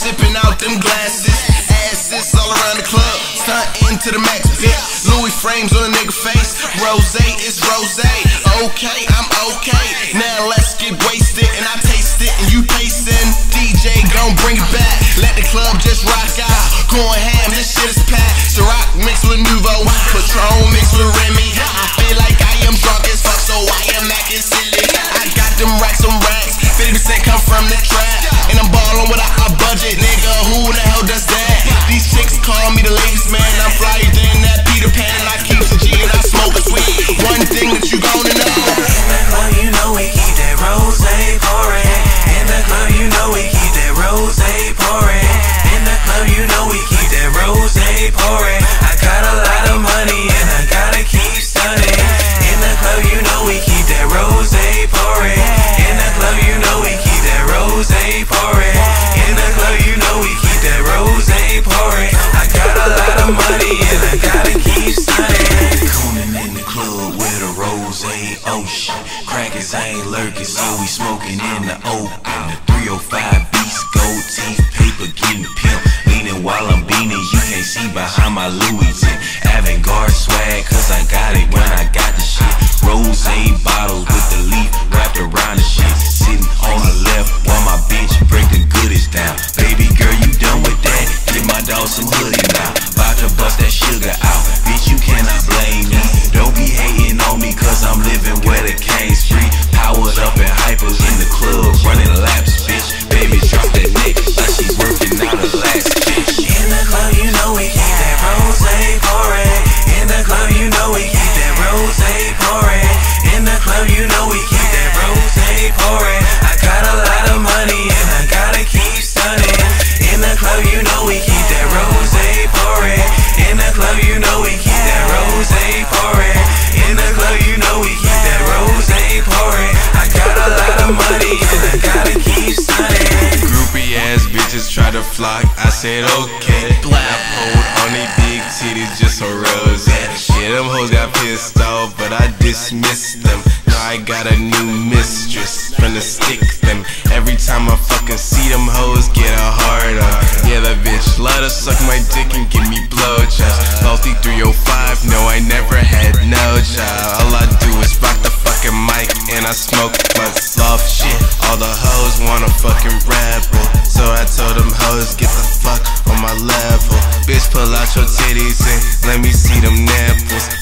sipping out them glasses. Asses all around the club, stunting to the max, bitch. Louis frames on a nigga face. Rosé is rosé. Okay, I'm okay. That rosé pouring. I got a lot of money and I gotta keep stunning. In the club, you know we keep that rosé pouring. In the club, you know we keep that rosé pouring. In the club, you know we keep that rosé pouring. I got a lot of money and I gotta keep stunning. Cooning in the club with a rosé ocean. Crackers ain't lurking, so we smoking in the open. Some hoodie now to bust that sugar out. To flock. I said okay. Black hold on these big titties just so rose. Yeah, them hoes got pissed off, but I dismissed them. Now I got a new mistress, finna stick them. Every time I fucking see them hoes get a hard on. Yeah, that bitch love to suck my dick and give me blowjobs. Lofty 305, no, I never had no job. All I do is rock the fucking mic and I smoke my soft shit. All the hoes wanna fucking rebel. So I told them hoes, get the fuck on my level. Bitch, pull out your titties and let me see them nipples.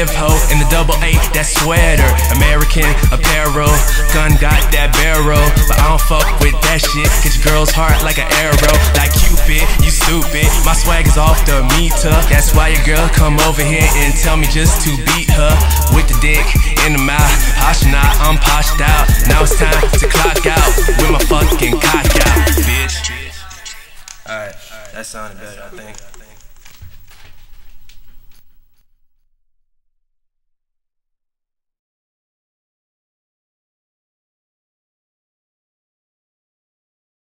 Live ho in the double eight, that sweater. American apparel, gun got that barrel. But I don't fuck with that shit, cause your girl's heart like an arrow. Like Cupid, you stupid. My swag is off the meter. That's why your girl come over here and tell me just to beat her. With the dick in the mouth. Astronaut, I'm poshed out. Now it's time to clock out with my fucking cock out, bitch. Alright, that sounded better, I think.